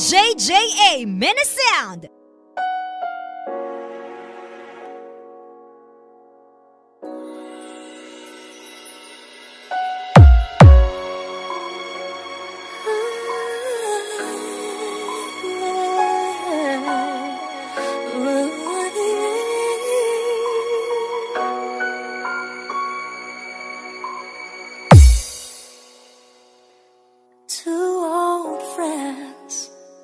JJA Minisound.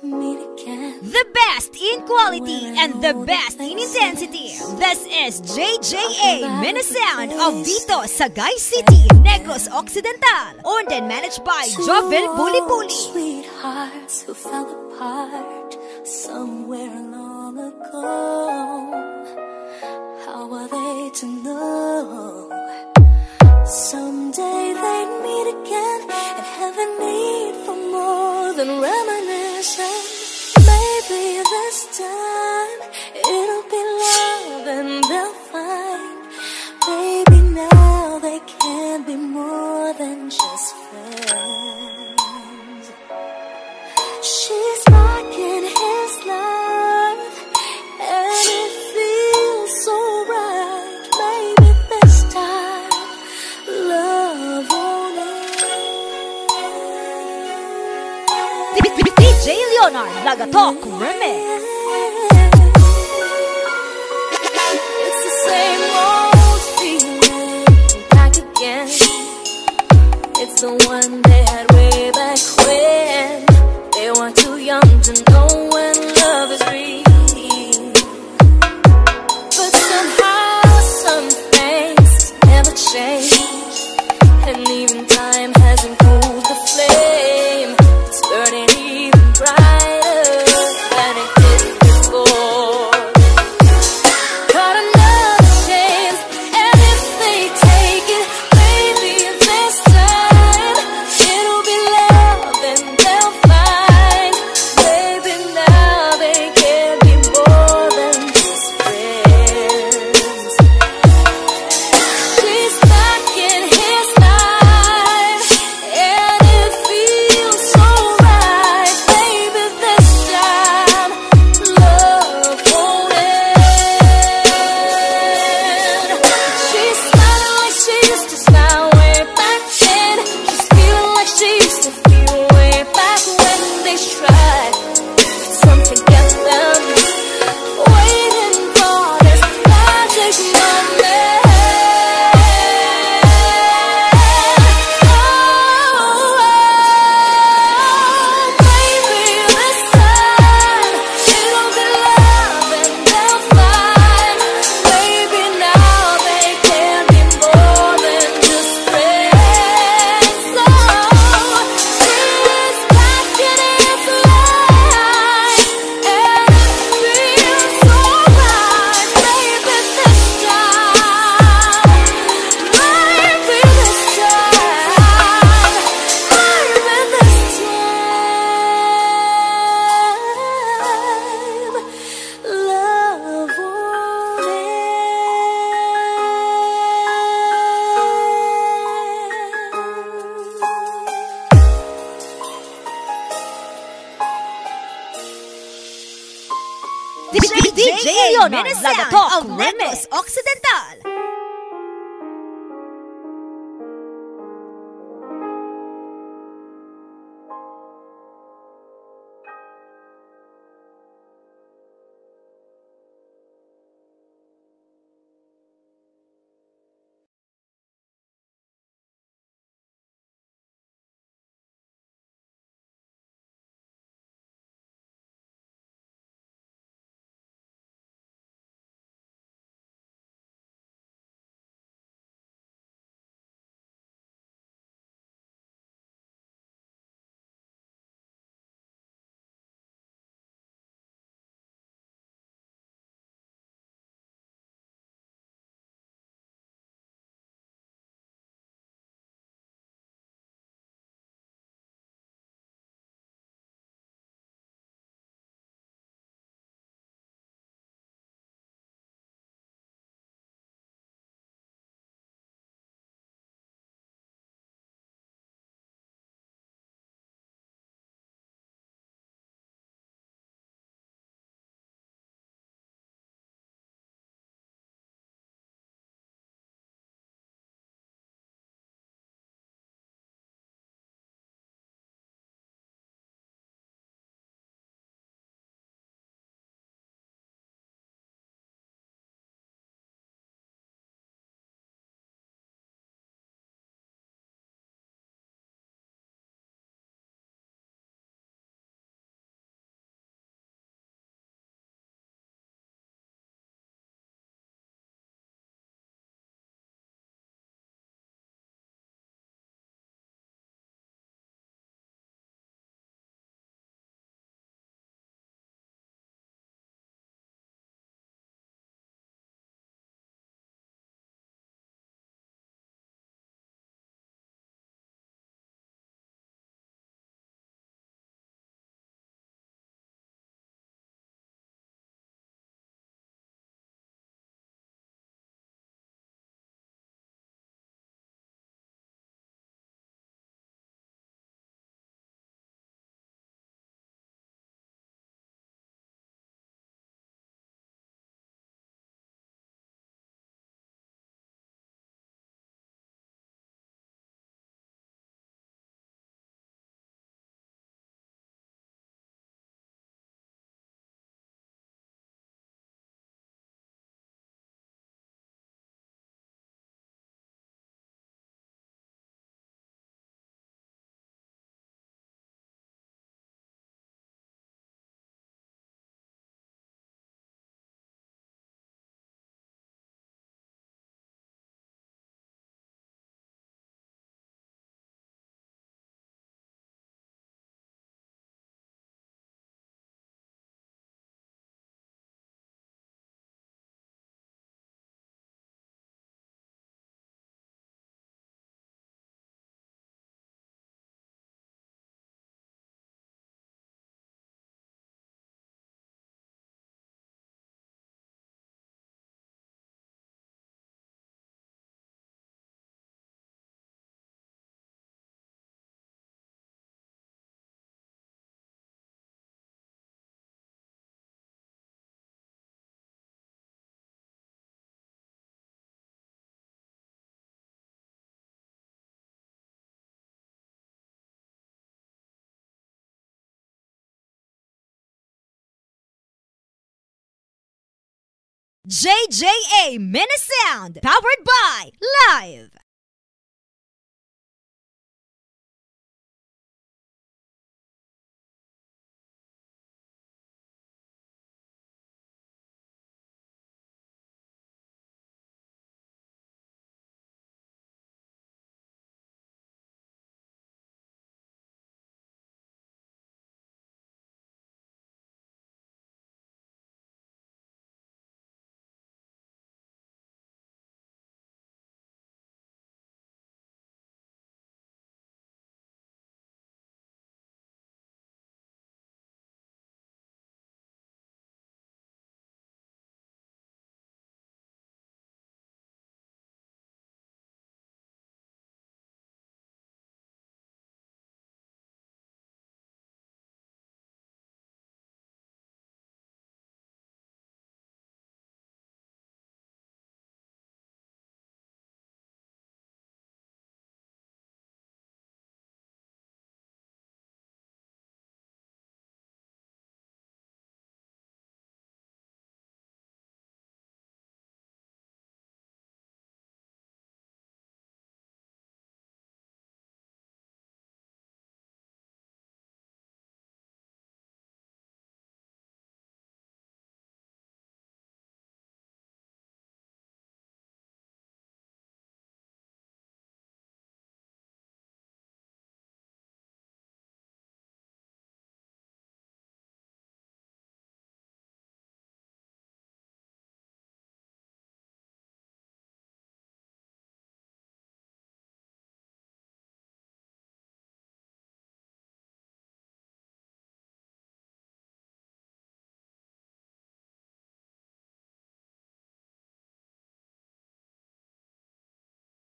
The best in quality and the best in intensity. This is JJA Minisound of dito Sagay City, Negros Occidental. Owned and managed by Jovel Bulipuli. Sweethearts who fell apart somewhere long ago. How are they to know? just friends. She's mocking his life, and it feels so right. Maybe this time love won't end. DJ Leonard, Nagatoku Remix. the one they had way back when. They were too young to know Leonor Lagatok Remix Occidental. JJA Minisound, powered by Live.